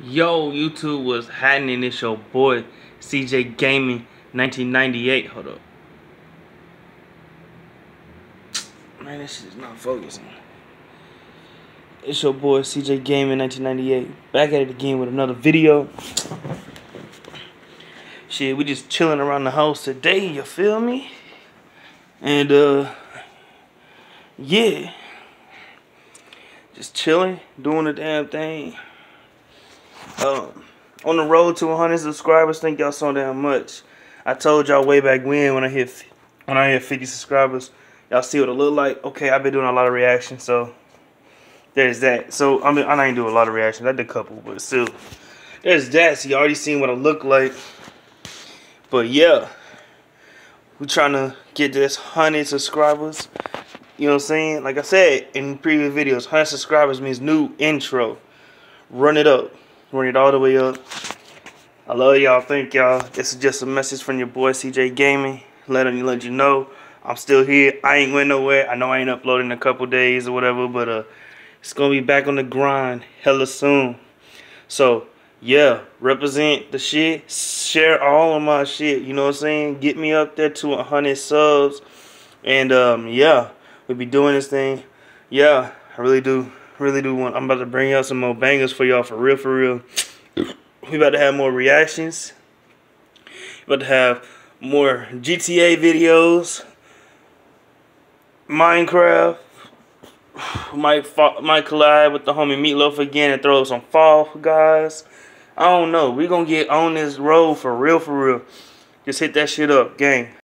Yo, YouTube was happening. It's your boy CJ Gaming 1998. Hold up. Man, this shit is not focusing. It's your boy CJ Gaming 1998. Back at it again with another video. Shit, we just chilling around the house today, you feel me? And uh yeah. Just chilling, doing the damn thing. Um, on the road to 100 subscribers. Thank y'all so damn much. I told y'all way back when when I hit when I hit 50 subscribers, y'all see what it look like. Okay, I've been doing a lot of reactions, so there's that. So I mean, I ain't do a lot of reactions. I did a couple, but still, there's that. So you already seen what I look like. But yeah, we're trying to get this 100 subscribers. You know what I'm saying? Like I said in previous videos, 100 subscribers means new intro. Run it up. Run it all the way up. I love y'all. Thank y'all. This is just a message from your boy CJ Gaming. Let him let you know I'm still here. I ain't went nowhere. I know I ain't uploading in a couple days or whatever, but uh, it's gonna be back on the grind hella soon. So yeah, represent the shit. Share all of my shit. You know what I'm saying? Get me up there to 100 subs, and um, yeah, we be doing this thing. Yeah, I really do really do want. I'm about to bring y'all some more bangers for y'all for real, for real. We about to have more reactions. About to have more GTA videos. Minecraft. Might might collide with the homie Meatloaf again and throw some fall guys. I don't know. We gonna get on this road for real, for real. Just hit that shit up, gang.